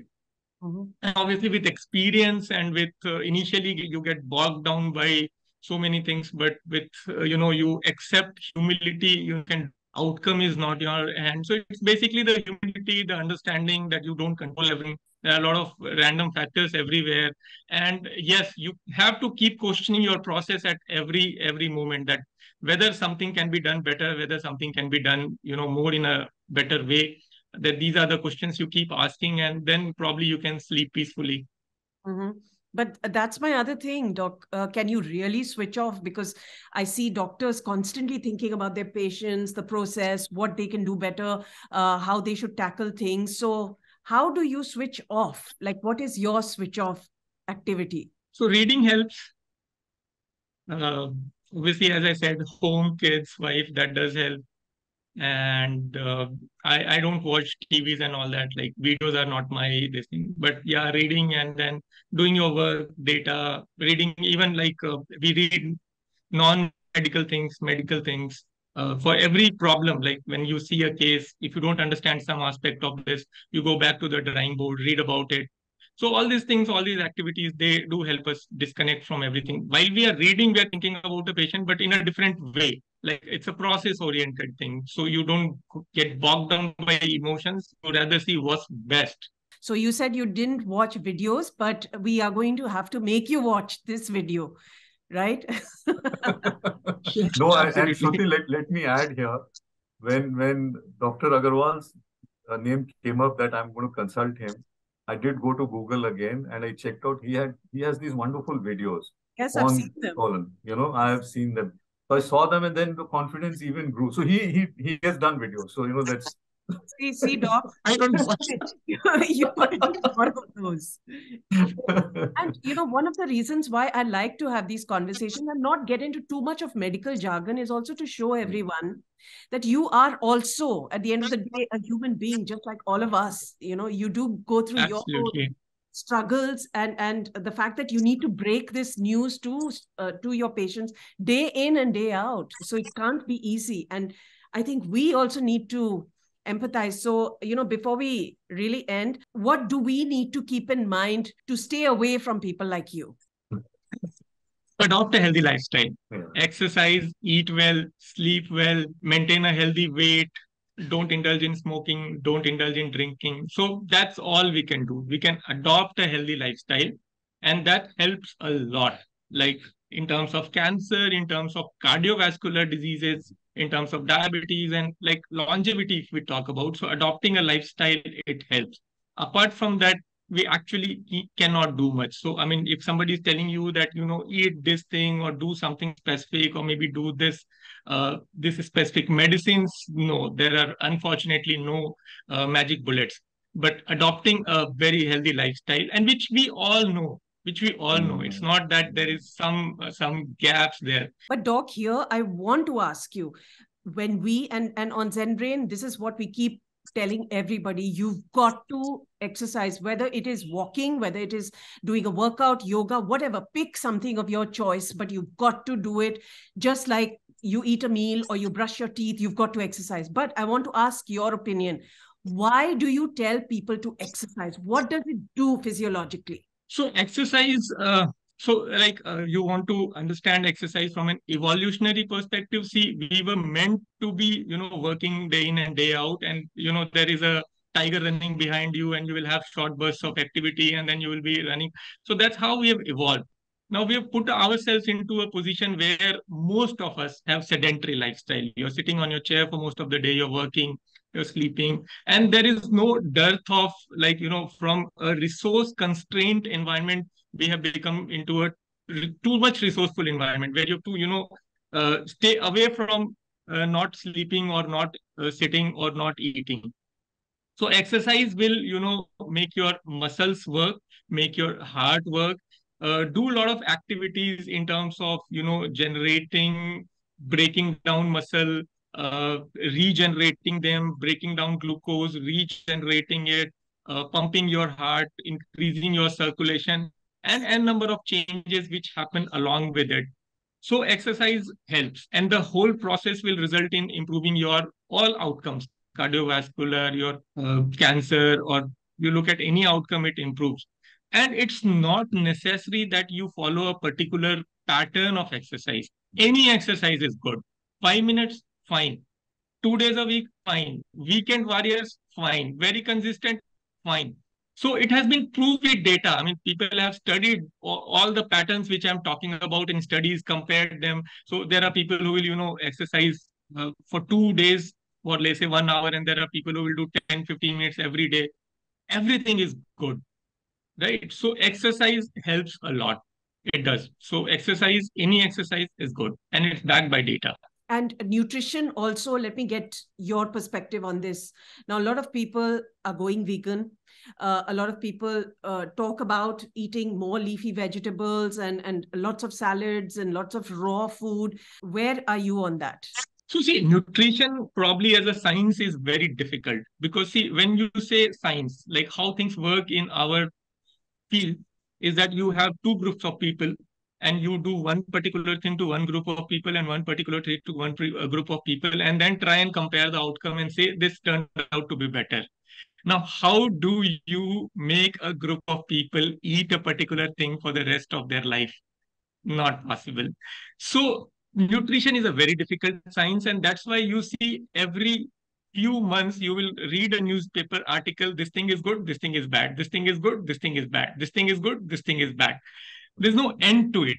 Mm-hmm. And obviously, with experience and with uh, initially you get bogged down by so many things, but with uh, you know you accept humility, you can outcome is not your hand. So it's basically the humility, the understanding that you don't control everything. There are a lot of random factors everywhere, and yes, you have to keep questioning your process at every every moment. That whether something can be done better, whether something can be done, you know, more in a better way. That these are the questions you keep asking and then probably you can sleep peacefully. Mm-hmm. but that's my other thing doc. Uh, can you really switch off? Because i see doctors constantly thinking about their patients the process what they can do better uh, how they should tackle things. So how do you switch off like what is your switch off activity so reading helps uh, obviously as i said home kids wife that does help and uh, I, I don't watch TVs and all that. Like videos are not my this thing. But yeah, reading and then doing your work, data, reading, even like uh, we read non-medical things, medical things. Uh, for every problem, like when you see a case, if you don't understand some aspect of this, you go back to the drawing board, read about it, so all these things, all these activities, they do help us disconnect from everything. While we are reading, we are thinking about the patient, but in a different way. Like it's a process-oriented thing. So you don't get bogged down by emotions. You rather see what's best. So you said you didn't watch videos, but we are going to have to make you watch this video, right? no, and, and Shruti, let, let me add here. When when Dr. Agrawal's uh, name came up that I'm going to consult him, I did go to Google again and I checked out. He had he has these wonderful videos. Yes, I've seen them. Colon. You know, I have seen them. So I saw them, and then the confidence even grew. So he he he has done videos. So you know that's See, see, doc. I don't watch you one of those. and you know, one of the reasons why I like to have these conversations and not get into too much of medical jargon is also to show hmm. everyone that you are also, at the end of the day, a human being, just like all of us. You know, you do go through Absolutely. your struggles and and the fact that you need to break this news to uh, to your patients day in and day out so it can't be easy and i think we also need to empathize. So, you know, before we really end, what do we need to keep in mind to stay away from people like you? adopt a healthy lifestyle. Yeah. Exercise, eat well, sleep well, maintain a healthy weight, don't indulge in smoking, don't indulge in drinking. So that's all we can do. We can adopt a healthy lifestyle, and that helps a lot. Like in terms of cancer, in terms of cardiovascular diseases, in terms of diabetes, and like longevity, if we talk about. So adopting a lifestyle, it helps. Apart from that, we actually cannot do much. So, I mean, if somebody is telling you that, you know, eat this thing or do something specific or maybe do this, uh, this specific medicines, no, there are unfortunately no uh, magic bullets. But adopting a very healthy lifestyle, and which we all know, which we all know, it's not that there is some uh, some gaps there. But Doc, here I want to ask you, when we and and on Zen Brain, this is what we keep telling everybody you've got to exercise whether it is walking whether it is doing a workout yoga whatever pick something of your choice but you've got to do it just like you eat a meal or you brush your teeth you've got to exercise. But i want to ask your opinion. Why do you tell people to exercise? What does it do physiologically So exercise, uh, so like uh, you want to understand exercise from an evolutionary perspective. See, we were meant to be, you know, working day in and day out, and you know there is a tiger running behind you, and you will have short bursts of activity, and then you will be running. So that's how we have evolved. Now we have put ourselves into a position where most of us have sedentary lifestyle. You're sitting on your chair for most of the day. You're working you're sleeping. And there is no dearth of like you know from a resource constrained environment we have become into a too much resourceful environment where you have to you know uh, stay away from uh, not sleeping or not uh, sitting or not eating. So exercise will you know make your muscles work make your heart work. Uh, do a lot of activities in terms of you know generating breaking down muscle uh, regenerating them, breaking down glucose, regenerating it, uh, pumping your heart, increasing your circulation, and a number of changes which happen along with it. So exercise helps, and the whole process will result in improving your all outcomes, cardiovascular, your uh, cancer, or you look at any outcome, it improves. And it's not necessary that you follow a particular pattern of exercise. Any exercise is good. Five minutes, fine. Two days a week, fine. Weekend warriors, fine. Very consistent, fine. So it has been proved with data. I mean, people have studied all the patterns which I'm talking about in studies, compared them. So there are people who will, you know, exercise uh, for two days or let's say one hour, and there are people who will do 10, 15 minutes every day. Everything is good, right? So exercise helps a lot. It does. So exercise, any exercise is good, and it's backed by data and nutrition also let me get your perspective on this. Now a lot of people are going vegan. Uh, a lot of people uh, talk about eating more leafy vegetables and and lots of salads and lots of raw food. Where are you on that? So see nutrition probably as a science is very difficult because see when you say science like how things work in our field is that you have two groups of people and you do one particular thing to one group of people and one particular thing to one uh, group of people and then try and compare the outcome and say this turned out to be better. Now how do you make a group of people eat a particular thing for the rest of their life? Not possible. So nutrition is a very difficult science and that's why you see every few months you will read a newspaper article this thing is good this thing is bad this thing is good this thing is bad this thing is good this thing is bad there's no end to it.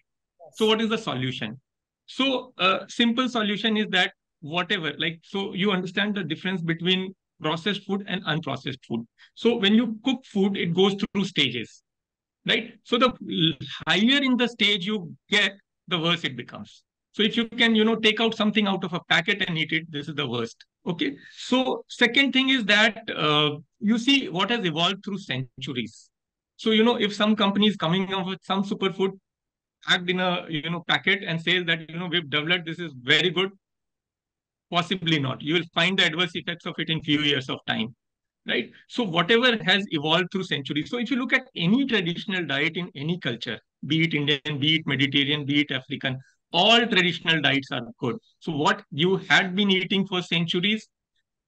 So what is the solution? So a uh, simple solution is that whatever like so you understand the difference between processed food and unprocessed food. So when you cook food it goes through stages right? So the higher in the stage you get the worse it becomes. So if you can you know take out something out of a packet and eat it this is the worst okay? So second thing is that uh, you see what has evolved through centuries so, you know, if some company is coming up with some superfood packed in a, you know, packet and says that, you know, we've developed, this is very good, possibly not. You will find the adverse effects of it in few years of time, right? So whatever has evolved through centuries. So if you look at any traditional diet in any culture, be it Indian, be it Mediterranean, be it African, all traditional diets are good. So what you had been eating for centuries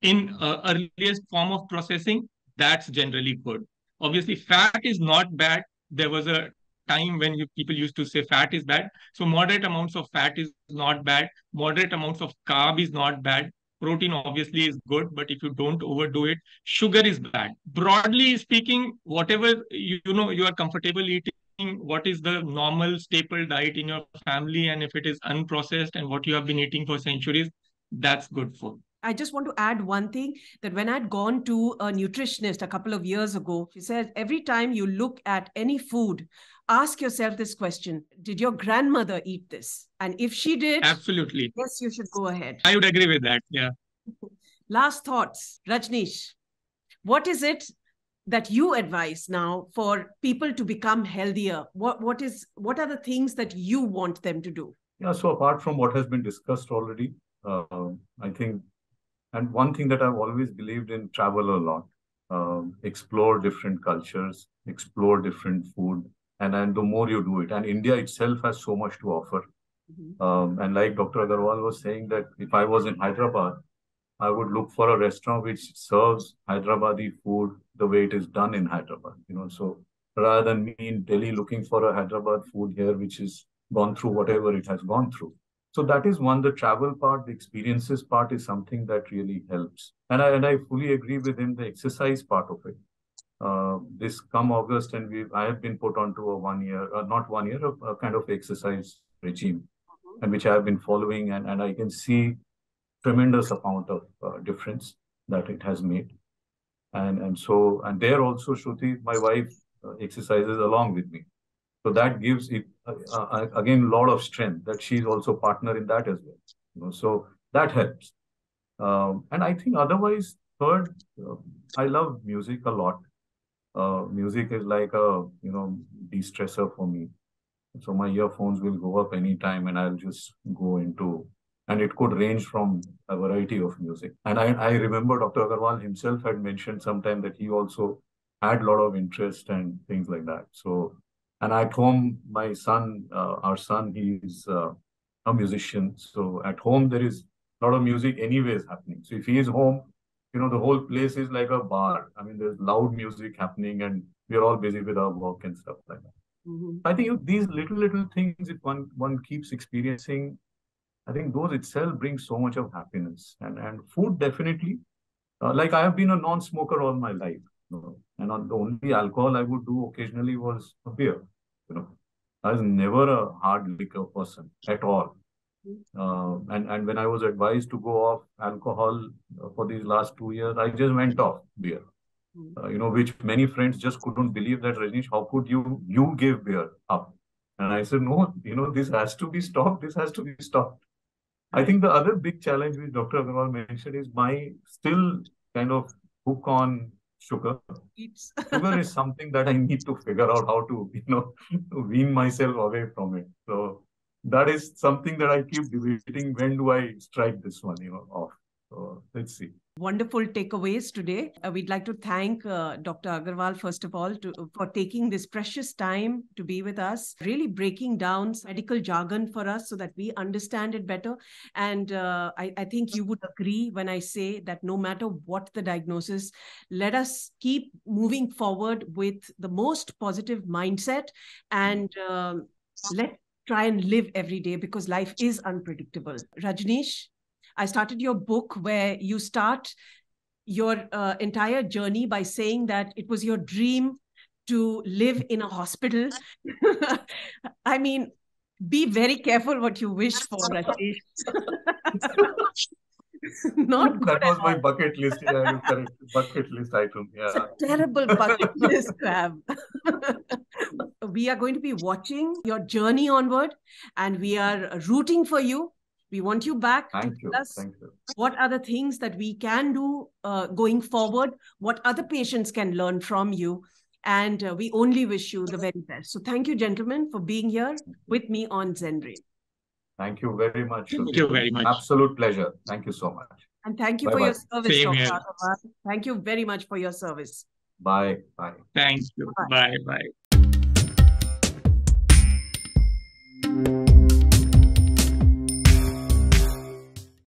in uh, earliest form of processing, that's generally good obviously fat is not bad there was a time when you, people used to say fat is bad. So moderate amounts of fat is not bad. Moderate amounts of carb is not bad. Protein obviously is good, but if you don't overdo it, sugar is bad. Broadly speaking, whatever you, you know you are comfortable eating, what is the normal staple diet in your family, and if it is unprocessed and what you have been eating for centuries, that's good food. I just want to add one thing that when I'd gone to a nutritionist a couple of years ago, she said every time you look at any food, ask yourself this question Did your grandmother eat this? And if she did, absolutely. Yes, you should go ahead. I would agree with that. Yeah. Last thoughts, Rajneesh. What is it that you advise now for people to become healthier? What what is what are the things that you want them to do? Yeah, so apart from what has been discussed already, uh, I think and one thing that I've always believed in travel a lot, um, explore different cultures, explore different food, and then the more you do it, and India itself has so much to offer. Mm-hmm. Um, and like Dr. Agrawal was saying that if I was in Hyderabad, I would look for a restaurant which serves Hyderabadi food the way it is done in Hyderabad. You know, so rather than me in Delhi looking for a Hyderabad food here, which is gone through whatever it has gone through. So that is one, the travel part, the experiences part is something that really helps. And I, and I fully agree with him, the exercise part of it. Uh, this come August and we I have been put onto a one year, uh, not one year, a, a, kind of exercise regime mm-hmm. and which I have been following and, and I can see tremendous amount of uh, difference that it has made. And, and so, and there also Shruti, my wife uh, exercises along with me. So that gives it uh, uh, again a lot of strength that she's also partner in that as well. You know, so that helps. Um, and I think otherwise, third, uh, I love music a lot. Uh, music is like a you know de-stressor for me. So my earphones will go up anytime, and I'll just go into. And it could range from a variety of music. And I, I remember Dr. Agrawal himself had mentioned sometime that he also had a lot of interest and things like that. So and at home, my son, uh, our son, he's uh, a musician. So at home, there is a lot of music anyways happening. So if he is home, you know, the whole place is like a bar. I mean, there's loud music happening and we're all busy with our work and stuff like that. Mm-hmm. I think these little, little things, if one, one keeps experiencing, I think those itself bring so much of happiness. And, and food definitely, uh, like I have been a non-smoker all my life. You know, and the only alcohol I would do occasionally was a beer. You know, I was never a hard liquor person at all. Uh, and and when I was advised to go off alcohol for these last two years, I just went off beer. Uh, you know, which many friends just couldn't believe that Rajneesh, how could you you give beer up? And I said, no, you know, this has to be stopped. This has to be stopped. I think the other big challenge which Dr. Agrawal mentioned is my still kind of hook on sugar. sugar is something that I need to figure out how to, you know, wean myself away from it. So that is something that I keep debating. When do I strike this one, you know, off? So let's see wonderful takeaways today. Uh, we'd like to thank uh, Dr. Agrawal, first of all, to, for taking this precious time to be with us, really breaking down medical jargon for us so that we understand it better. And uh, I, I think you would agree when I say that no matter what the diagnosis, let us keep moving forward with the most positive mindset and um, let try and live every day because life is unpredictable. Rajneesh, I started your book where you start your uh, entire journey by saying that it was your dream to live in a hospital. I mean, be very careful what you wish for. Not that was my bucket list. Yeah. Bucket list item. Yeah. It's a terrible bucket list to have. we are going to be watching your journey onward and we are rooting for you we want you back Thank to you. Thank you. what are the things that we can do uh, going forward, what other patients can learn from you. And uh, we only wish you the very best. So thank you, gentlemen, for being here with me on Zen Brain. Thank you very much. Thank you very much. Absolute pleasure. Thank you so much. And thank you bye for bye. your service, Same Dr. Here. Thank you very much for your service. Bye. Bye. Thank you. Bye. Bye. bye.